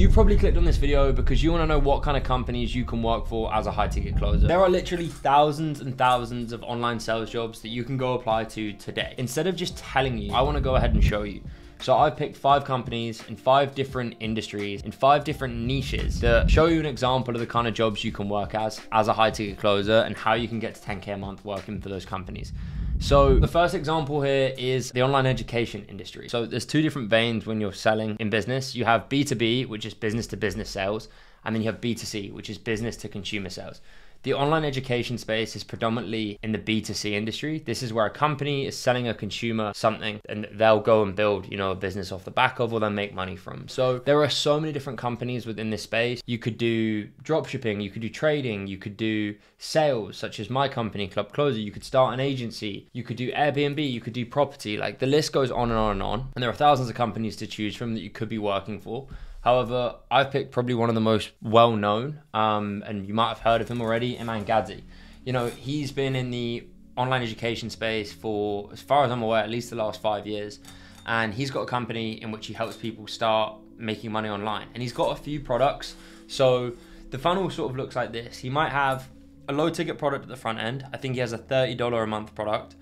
You probably clicked on this video because you want to know what kind of companies you can work for as a high ticket closer. There are literally thousands and thousands of online sales jobs that you can go apply to today. Instead of just telling you, I want to go ahead and show you. So I've picked five companies in five different industries, in five different niches to show you an example of the kind of jobs you can work as, as a high ticket closer and how you can get to 10K a month working for those companies. So the first example here is the online education industry. So there's two different veins when you're selling in business. You have B2B, which is business to business sales, and then you have B2C, which is business to consumer sales. The online education space is predominantly in the B2C industry. This is where a company is selling a consumer something and they'll go and build, you know, a business off the back of or they'll make money from. So there are so many different companies within this space. You could do drop shipping, you could do trading, you could do sales, such as my company, Club Closer. You could start an agency, you could do Airbnb, you could do property. Like the list goes on and on and on. And there are thousands of companies to choose from that you could be working for. However, I've picked probably one of the most well known, um, and you might have heard of him already, Iman Gadzhi. You know, he's been in the online education space for, as far as I'm aware, at least the last five years. And he's got a company in which he helps people start making money online. And he's got a few products. So the funnel sort of looks like this. He might have a low ticket product at the front end. I think he has a $30 a month product.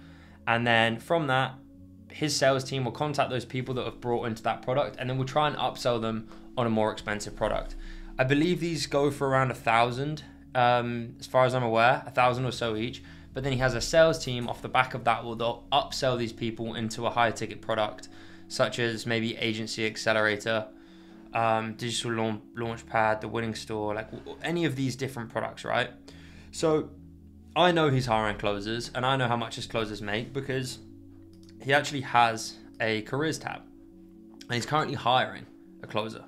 And then from that, his sales team will contact those people that have brought into that product and then we'll try and upsell them on a more expensive product. I believe these go for around a thousand, um, as far as I'm aware, a thousand or so each. But then he has a sales team off the back of that will they'll upsell these people into a higher ticket product, such as maybe Agency Accelerator, um, Digital launch, Launchpad, the Winning Store, like any of these different products, right? So I know he's hiring closers, and I know how much his closers make because he actually has a careers tab, and he's currently hiring a closer.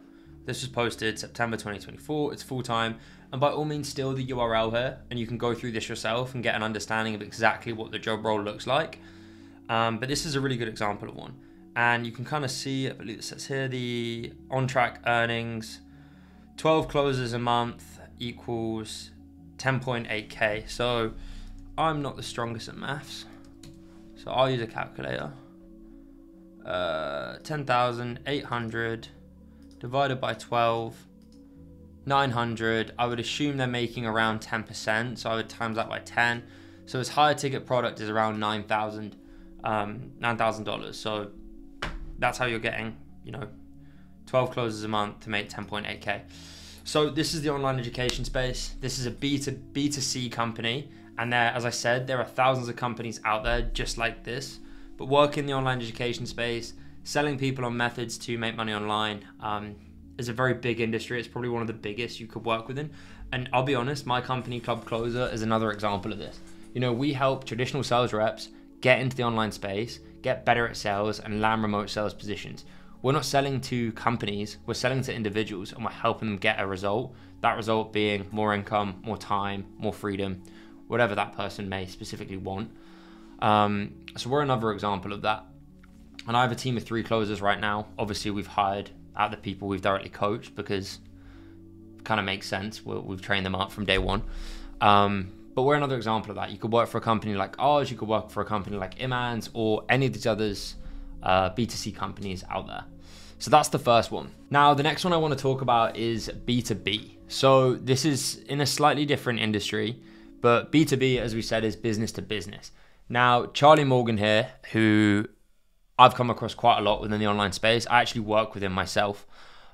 This was posted September 2024. It's full time. And by all means, steal the URL here and you can go through this yourself and get an understanding of exactly what the job role looks like. Um, but this is a really good example of one. And you can kind of see, I believe it says here, the on track earnings 12 closes a month equals 10.8k. So I'm not the strongest at maths. So I'll use a calculator. Uh, 10,800 divided by 12, 900. I would assume they're making around 10%, so I would times that by 10. So his higher ticket product is around 9,000 um, $9,000. So that's how you're getting, you know, 12 closes a month to make 10.8k. So this is the online education space. This is a B2 B2C company, and there, as I said, there are thousands of companies out there just like this, but work in the online education space selling people on methods to make money online um, is a very big industry. It's probably one of the biggest you could work within. And I'll be honest, my company, Club Closer, is another example of this. You know, we help traditional sales reps get into the online space, get better at sales, and land remote sales positions. We're not selling to companies, we're selling to individuals, and we're helping them get a result. That result being more income, more time, more freedom, whatever that person may specifically want. Um, so we're another example of that. And I have a team of three closers right now. Obviously, we've hired out the people we've directly coached because it kind of makes sense. we have trained them up from day one. Um, but we're another example of that. You could work for a company like ours, you could work for a company like Iman's or any of these others uh, B2C companies out there. So that's the first one. Now, the next one I want to talk about is B2B. So this is in a slightly different industry, but B2B, as we said, is business to business. Now, Charlie Morgan here, who I've come across quite a lot within the online space. I actually work with him myself.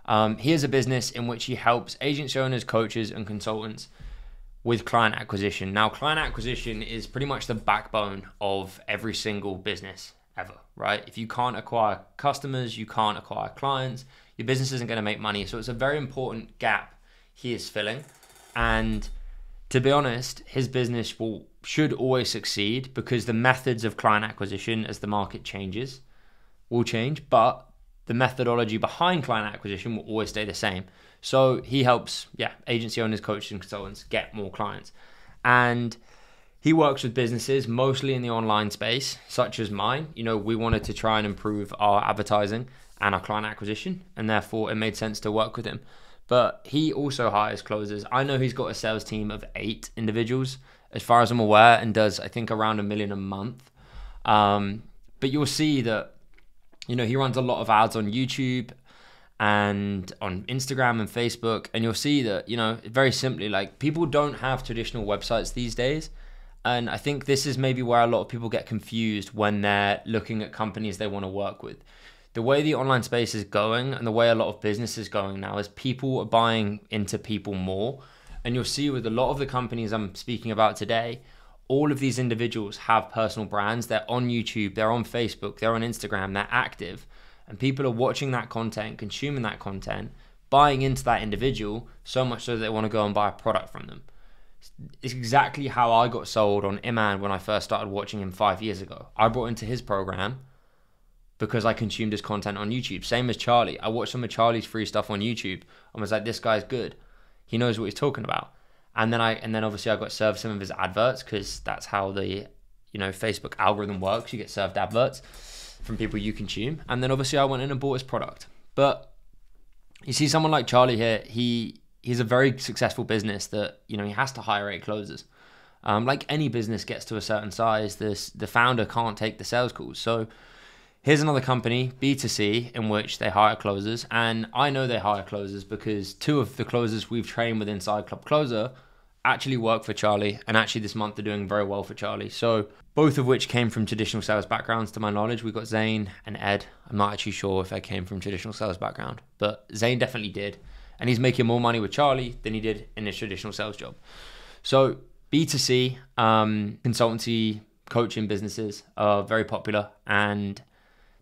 Um, he has a business in which he helps agency owners, coaches, and consultants with client acquisition. Now, client acquisition is pretty much the backbone of every single business ever, right? If you can't acquire customers, you can't acquire clients, your business isn't going to make money. So it's a very important gap he is filling. And to be honest, his business will should always succeed because the methods of client acquisition as the market changes will change, but the methodology behind client acquisition will always stay the same. So he helps, yeah, agency owners, coaches, and consultants get more clients. And he works with businesses mostly in the online space, such as mine. You know, we wanted to try and improve our advertising and our client acquisition, and therefore it made sense to work with him. But he also hires closers. I know he's got a sales team of eight individuals, as far as I'm aware, and does, I think, around a million a month. Um, but you'll see that you know, he runs a lot of ads on YouTube and on Instagram and Facebook, and you'll see that, you know, very simply, like people don't have traditional websites these days. And I think this is maybe where a lot of people get confused when they're looking at companies they want to work with. The way the online space is going and the way a lot of business is going now is people are buying into people more. And you'll see with a lot of the companies I'm speaking about today, all of these individuals have personal brands. They're on YouTube, they're on Facebook, they're on Instagram, they're active and people are watching that content, consuming that content, buying into that individual so much so that they want to go and buy a product from them. It's exactly how I got sold on Iman when I first started watching him five years ago. I brought into his program because I consumed his content on YouTube. Same as Charlie. I watched some of Charlie's free stuff on YouTube and was like, this guy's good. He knows what he's talking about. And then I and then obviously I got served some of his adverts because that's how the you know Facebook algorithm works. You get served adverts from people you consume. And then obviously I went in and bought his product. But you see someone like Charlie here, he he's a very successful business that, you know, he has to hire eight closers. Um, like any business gets to a certain size, this the founder can't take the sales calls. So here's another company, B2C, in which they hire closers. And I know they hire closers because two of the closers we've trained with inside Club Closer actually work for Charlie, and actually this month they're doing very well for Charlie. So both of which came from traditional sales backgrounds, to my knowledge. We got Zane and Ed. I'm not actually sure if they came from traditional sales background, but Zane definitely did, and he's making more money with Charlie than he did in his traditional sales job. So B2C um, consultancy coaching businesses are very popular, and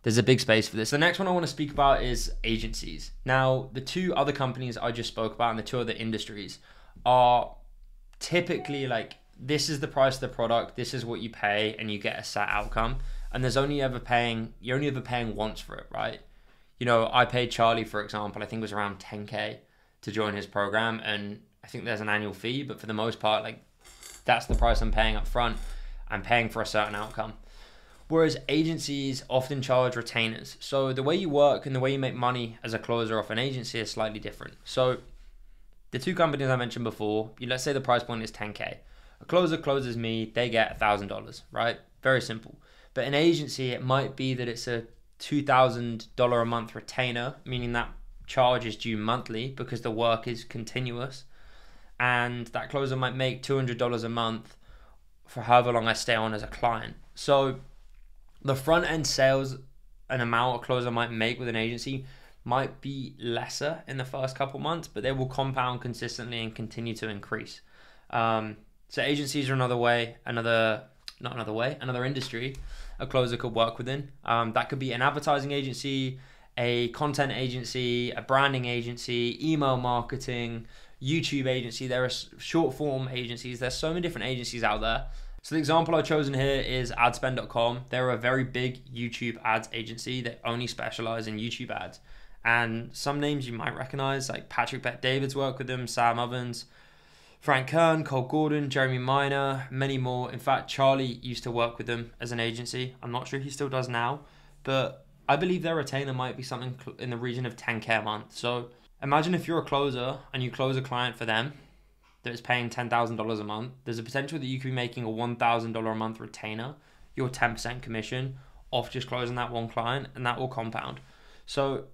there's a big space for this. The next one I want to speak about is agencies. Now, the two other companies I just spoke about and the two other industries are typically like this is the price of the product, this is what you pay, and you get a set outcome. And there's only ever paying you're only ever paying once for it, right? You know, I paid Charlie, for example, I think it was around 10k to join his program, and I think there's an annual fee, but for the most part, like that's the price I'm paying up front. I'm paying for a certain outcome. Whereas agencies often charge retainers. So the way you work and the way you make money as a closer off an agency is slightly different. So the two companies I mentioned before, let's say the price point is 10k. A closer closes me, they get $1,000, right? Very simple. But an agency, it might be that it's a $2,000 a month retainer, meaning that charge is due monthly because the work is continuous. And that closer might make $200 a month for however long I stay on as a client. So the front end sales, an amount a closer might make with an agency might be lesser in the first couple months, but they will compound consistently and continue to increase. Um, so agencies are another way, another not another way, another industry a closer could work within. Um, that could be an advertising agency, a content agency, a branding agency, email marketing, YouTube agency. There are short form agencies. There's so many different agencies out there. So the example I've chosen here is adspend.com. They're a very big YouTube ads agency that only specialize in YouTube ads. And some names you might recognize, like Patrick Bet David's work with them, Sam Ovens, Frank Kern, Cole Gordon, Jeremy Miner, many more. In fact, Charlie used to work with them as an agency. I'm not sure he still does now, but I believe their retainer might be something in the region of 10k a month. So imagine if you're a closer and you close a client for them that is paying $10,000 a month, there's a potential that you could be making a $1,000 a month retainer, your 10% commission off just closing that one client, and that will compound. So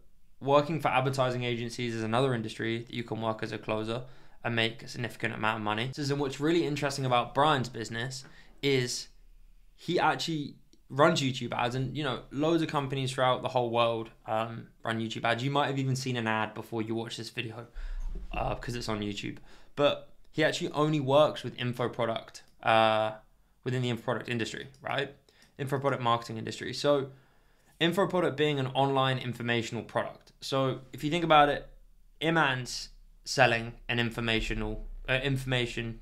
working for advertising agencies is another industry that you can work as a closer and make a significant amount of money. So what's really interesting about Brian's business is he actually runs YouTube ads, and you know, loads of companies throughout the whole world um, run YouTube ads. You might have even seen an ad before you watch this video because uh, it's on YouTube. But he actually only works with info product uh, within the info product industry, right? Info product marketing industry. So info product being an online informational product. So if you think about it, Iman's selling an informational uh, information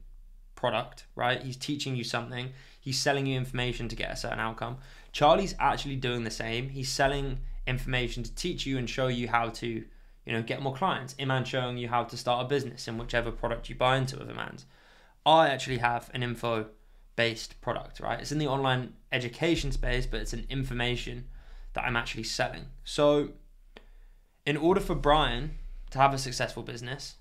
product, right? He's teaching you something. He's selling you information to get a certain outcome. Charlie's actually doing the same. He's selling information to teach you and show you how to, you know, get more clients. Iman showing you how to start a business in whichever product you buy into of Iman's. I actually have an info based product, right? It's in the online education space, but it's an information that I'm actually selling. So, in order for Brian to have a successful business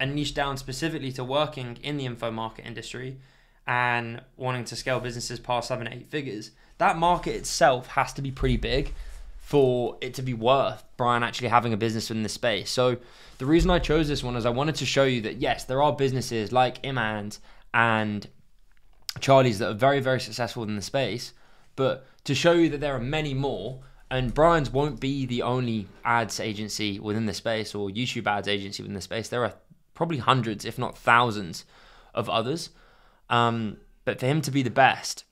and niche down specifically to working in the info market industry and wanting to scale businesses past seven, eight figures, that market itself has to be pretty big for it to be worth Brian actually having a business in this space. So the reason I chose this one is I wanted to show you that yes, there are businesses like Imans and Charlie's that are very, very successful in the space, but to show you that there are many more, and Brian's won't be the only ads agency within the space or YouTube ads agency within the space. There are probably hundreds, if not thousands, of others. Um, but for him to be the best,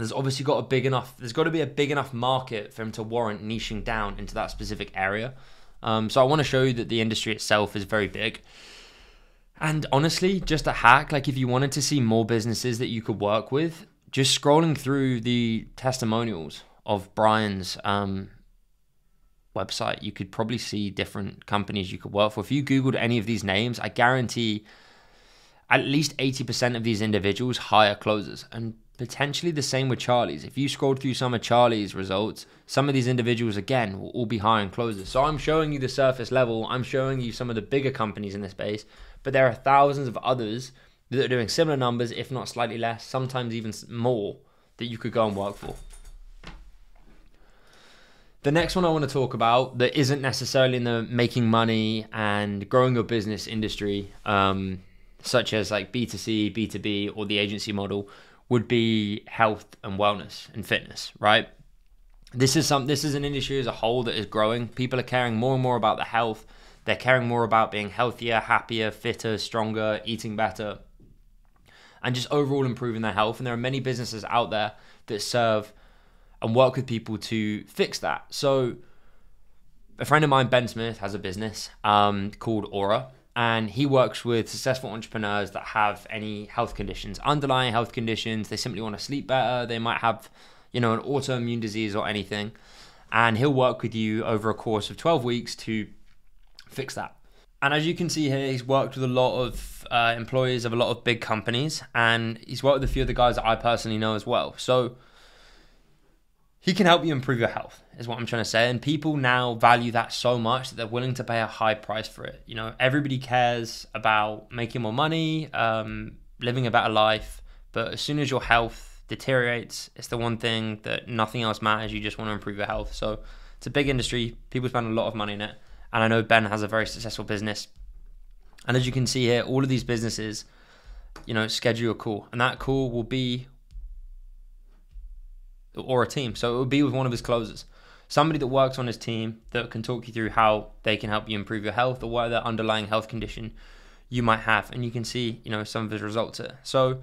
there's obviously got a big enough. There's got to be a big enough market for him to warrant niching down into that specific area. Um, so I want to show you that the industry itself is very big. And honestly, just a hack, like if you wanted to see more businesses that you could work with, just scrolling through the testimonials of Brian's um, website, you could probably see different companies you could work for. If you Googled any of these names, I guarantee at least 80% of these individuals hire closers. And potentially the same with Charlie's. If you scrolled through some of Charlie's results, some of these individuals, again, will all be hiring closers. So I'm showing you the surface level, I'm showing you some of the bigger companies in the space, but there are thousands of others that are doing similar numbers, if not slightly less, sometimes even more, that you could go and work for. The next one I want to talk about that isn't necessarily in the making money and growing your business industry, um, such as like B2C, B2B, or the agency model, would be health and wellness and fitness, right? This is some this is an industry as a whole that is growing. People are caring more and more about the health. They're caring more about being healthier, happier, fitter, stronger, eating better, and just overall improving their health. And there are many businesses out there that serve and work with people to fix that. So, a friend of mine, Ben Smith, has a business um, called Aura, and he works with successful entrepreneurs that have any health conditions, underlying health conditions. They simply want to sleep better. They might have, you know, an autoimmune disease or anything, and he'll work with you over a course of 12 weeks to fix that. And as you can see here, he's worked with a lot of uh, employees of a lot of big companies, and he's worked with a few of the guys that I personally know as well. So he can help you improve your health is what i'm trying to say. And people now value that so much that they're willing to pay a high price for it. You know everybody cares about making more money um, living a better life. But as soon as your health deteriorates it's the one thing that nothing else matters. You just want to improve your health. So it's a big industry. People spend a lot of money in it. And i know ben has a very successful business. And as you can see here all of these businesses you know schedule a call. And that call will be or a team. So it would be with one of his closers. Somebody that works on his team that can talk you through how they can help you improve your health or what other underlying health condition you might have. And you can see, you know, some of his results here. So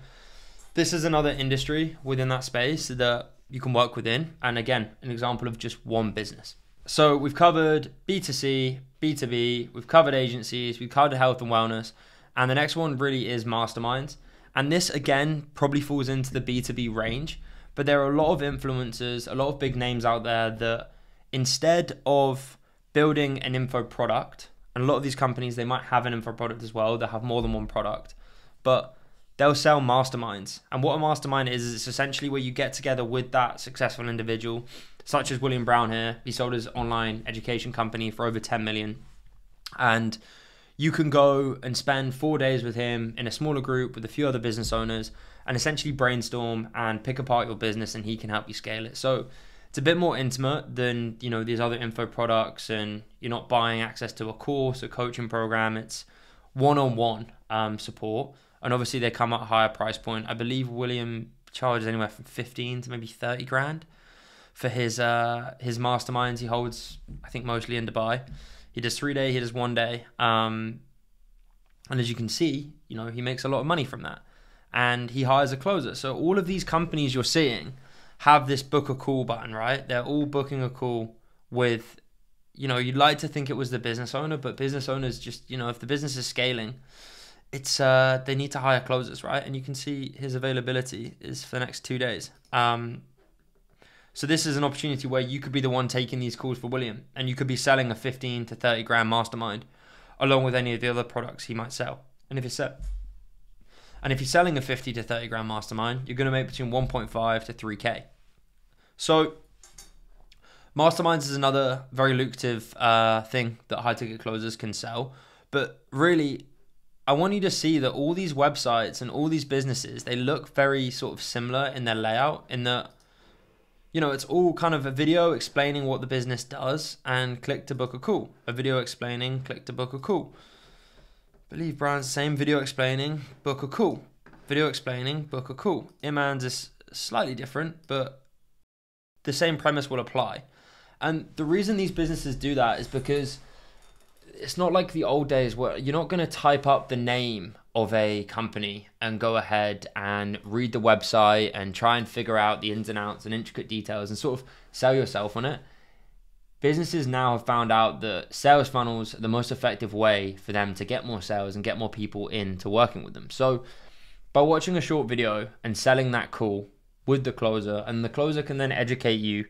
this is another industry within that space that you can work within. And again, an example of just one business. So we've covered B2C, B2B, we've covered agencies, we've covered health and wellness. And the next one really is masterminds. And this again probably falls into the B2B range but there are a lot of influencers, a lot of big names out there that instead of building an info product, and a lot of these companies they might have an info product as well, they have more than one product, but they'll sell masterminds. And what a mastermind is, is it's essentially where you get together with that successful individual, such as William Brown here. He sold his online education company for over 10 million. And you can go and spend four days with him in a smaller group with a few other business owners and essentially brainstorm and pick apart your business and he can help you scale it. So it's a bit more intimate than, you know, these other info products and you're not buying access to a course, a coaching program. It's one-on-one um, support. And obviously they come at a higher price point. I believe William charges anywhere from 15 to maybe 30 grand for his uh, his masterminds he holds, I think mostly in Dubai. He does three day, he does one day. Um, and as you can see, you know, he makes a lot of money from that and he hires a closer. So all of these companies you're seeing have this book a call button, right? They're all booking a call with, you know, you'd like to think it was the business owner, but business owners just, you know, if the business is scaling, it's uh they need to hire closers, right? And you can see his availability is for the next two days. Um, so this is an opportunity where you could be the one taking these calls for William, and you could be selling a 15 to 30 grand mastermind, along with any of the other products he might sell. And if it's set and if you're selling a 50 to 30 grand mastermind, you're going to make between 1.5 to 3k. So, masterminds is another very lucrative uh, thing that high ticket closers can sell. But really, I want you to see that all these websites and all these businesses they look very sort of similar in their layout. In that you know, it's all kind of a video explaining what the business does and click to book a call. A video explaining, click to book a call. Believe Brian's same video explaining, book a call. Video explaining, book a call. Iman's is slightly different, but the same premise will apply. And the reason these businesses do that is because it's not like the old days where you're not going to type up the name of a company and go ahead and read the website and try and figure out the ins and outs and intricate details and sort of sell yourself on it. Businesses now have found out that sales funnels are the most effective way for them to get more sales and get more people into working with them. So, by watching a short video and selling that call with the closer, and the closer can then educate you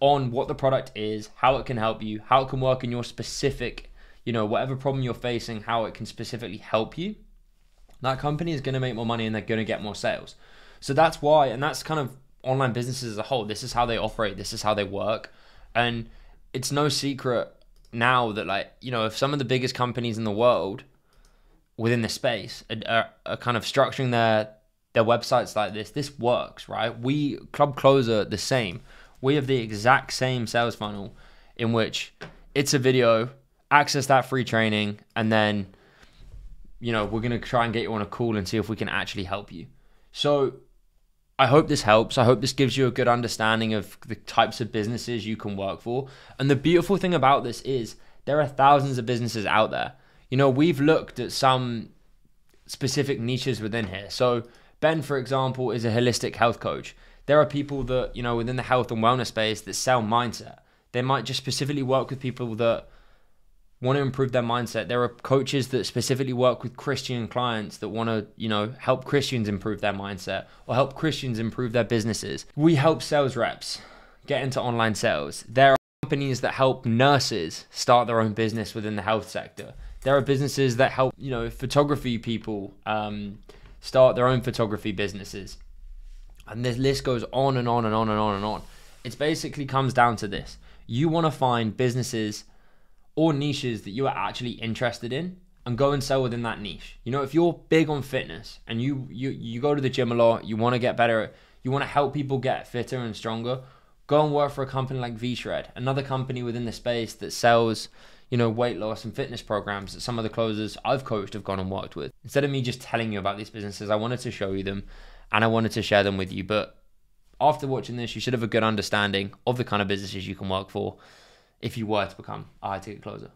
on what the product is, how it can help you, how it can work in your specific, you know, whatever problem you're facing, how it can specifically help you, that company is going to make more money and they're going to get more sales. So that's why, and that's kind of online businesses as a whole. This is how they operate, this is how they work. And it's no secret now that, like, you know, if some of the biggest companies in the world within the space are, are, are kind of structuring their their websites like this, this works, right? We Club Closer the same we have the exact same sales funnel in which it's a video, access that free training, and then, you know, we're going to try and get you on a call and see if we can actually help you. So I hope this helps. I hope this gives you a good understanding of the types of businesses you can work for. And the beautiful thing about this is there are thousands of businesses out there. You know, we've looked at some specific niches within here. So, Ben, for example, is a holistic health coach there are people that you know within the health and wellness space that sell mindset. They might just specifically work with people that want to improve their mindset. There are coaches that specifically work with Christian clients that want to, you know, help Christians improve their mindset or help Christians improve their businesses. We help sales reps get into online sales. There are companies that help nurses start their own business within the health sector. There are businesses that help, you know, photography people um, start their own photography businesses. And this list goes on and on and on and on and on. It basically comes down to this. You want to find businesses or niches that you are actually interested in and go and sell within that niche. You know, if you're big on fitness and you you you go to the gym a lot, you want to get better, you want to help people get fitter and stronger, go and work for a company like VShred, another company within the space that sells, you know, weight loss and fitness programs that some of the closers I've coached have gone and worked with. Instead of me just telling you about these businesses, I wanted to show you them and I wanted to share them with you. But after watching this, you should have a good understanding of the kind of businesses you can work for if you were to become a high ticket closer.